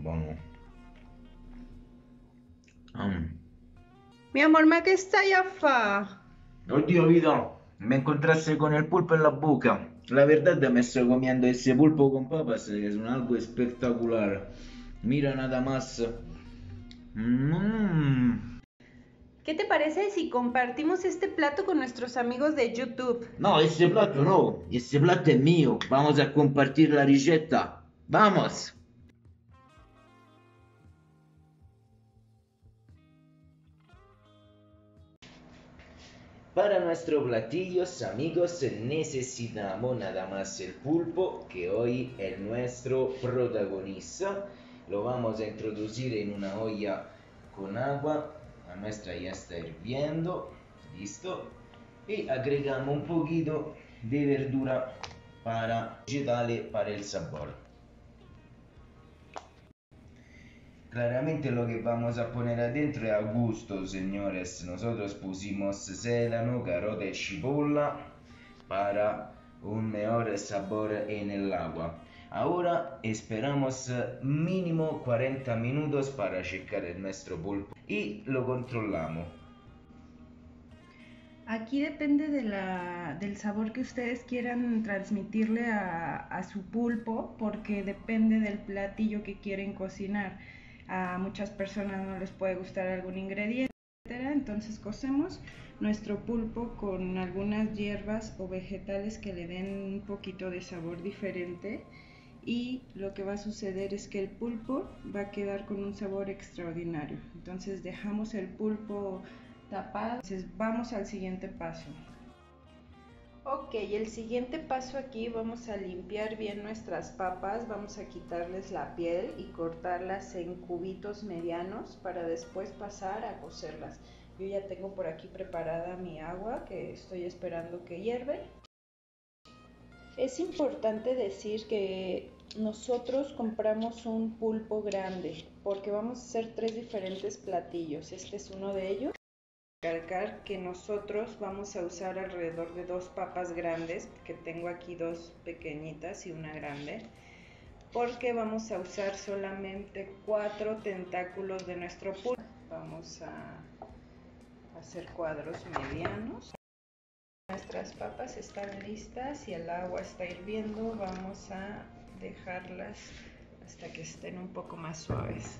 buono. Mm. Mi amor, ma che stai a fa? Oddio, Vito, me encontraste con el pulpo en la boca. La verdad me estoy comiendo ese pulpo con papas, que es un algo espectacular. Mira nada más. Mm. ¿Qué te parece si compartimos este plato con nuestros amigos de YouTube? No, ese plato no, ese plato es mío. Vamos a compartir la receta. ¡Vamos! Para nuestros platillos, amigos, necesitamos nada más el pulpo, que hoy es nuestro protagonista. Lo vamos a introducir en una olla con agua. La nuestra ya está hirviendo. Listo. Y agregamos un poquito de verdura para vegetales para el sabor. Claramente lo que vamos a poner adentro es a gusto, señores. Nosotros pusimos sedano, carota y cipolla para un mejor sabor en el agua. Ahora esperamos mínimo 40 minutos para checar nuestro pulpo y lo controlamos. Aquí depende del sabor que ustedes quieran transmitirle a su pulpo, porque depende del platillo que quieren cocinar. A muchas personas no les puede gustar algún ingrediente, etcétera. Entonces cocemos nuestro pulpo con algunas hierbas o vegetales que le den un poquito de sabor diferente y lo que va a suceder es que el pulpo va a quedar con un sabor extraordinario. Entonces dejamos el pulpo tapado. Entonces vamos al siguiente paso. Ok, el siguiente paso aquí vamos a limpiar bien nuestras papas, vamos a quitarles la piel y cortarlas en cubitos medianos para después pasar a cocerlas. Yo ya tengo por aquí preparada mi agua que estoy esperando que hierve. Es importante decir que nosotros compramos un pulpo grande porque vamos a hacer tres diferentes platillos. Este es uno de ellos recalcar que nosotros vamos a usar alrededor de dos papas grandes, que tengo aquí dos pequeñitas y una grande, porque vamos a usar solamente cuatro tentáculos de nuestro pulpo. Vamos a hacer cuadros medianos. Nuestras papas están listas y el agua está hirviendo. Vamos a dejarlas hasta que estén un poco más suaves.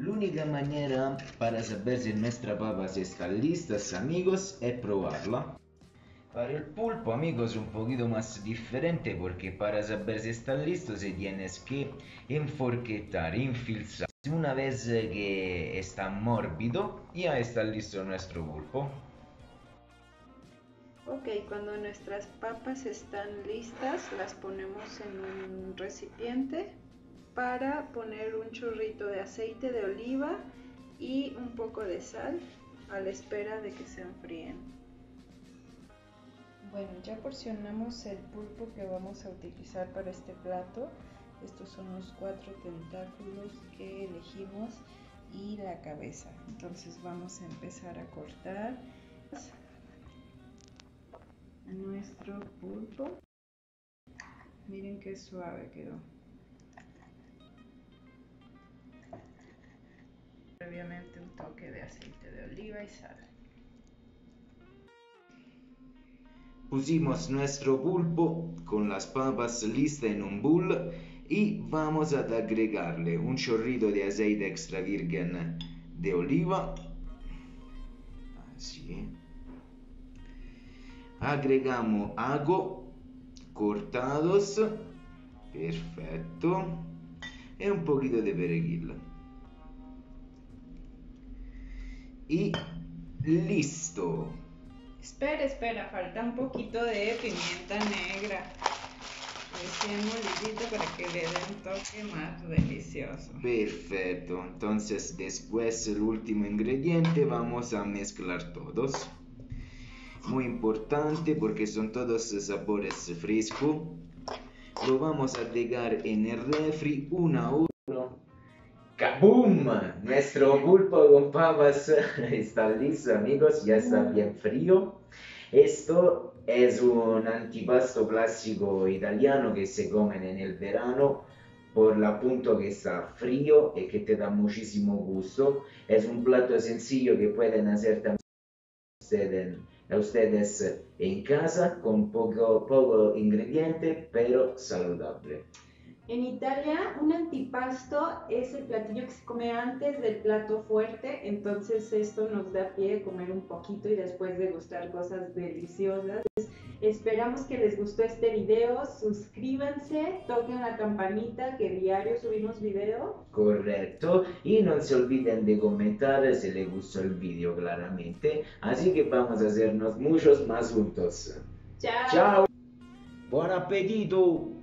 La única manera para saber si nuestra papa está lista, amigos, es probarla. Para el pulpo, amigos, un poquito más diferente porque para saber si está listo se tienes que enforquetar, infilzar. Una vez que está mórbido, ya está listo nuestro pulpo. Ok, cuando nuestras papas están listas, las ponemos en un recipiente para poner un chorrito de aceite de oliva y un poco de sal a la espera de que se enfríen. Bueno, ya porcionamos el pulpo que vamos a utilizar para este plato. Estos son los cuatro tentáculos que elegimos y la cabeza. Entonces vamos a empezar a cortar nuestro pulpo. Miren qué suave quedó. Previamente un toque de aceite de oliva y sal. Pusimos nuestro pulpo con las papas listas en un bowl y vamos a agregarle un chorrito de aceite extra virgen de oliva. Así. Agregamos ajo cortados. Perfecto. E un poquito de perejil. Y listo. Espera, espera, falta un poquito de pimienta negra. Recién molidito para que le dé un toque más delicioso. Perfecto, entonces después el último ingrediente vamos a mezclar todos. Muy importante porque son todos sabores frescos. Lo vamos a dejar en el refri una hora ¡Kaboom! Nuestro pulpo con papas está listo, amigos, ya está bien frío. Esto es un antipasto clásico italiano que se come en el verano por el punto que está frío y que te da muchísimo gusto. Es un plato sencillo que pueden hacer también ustedes en casa con poco, poco ingrediente, pero saludable. En Italia, un antipasto es el platillo que se come antes del plato fuerte, entonces esto nos da pie a comer un poquito y después de gustar cosas deliciosas. Esperamos que les gustó este video, suscríbanse, toquen la campanita que diario subimos video. Correcto, y no se olviden de comentar si les gustó el video claramente, así que vamos a hacernos muchos más juntos. Chao. Chao. Buen apetito.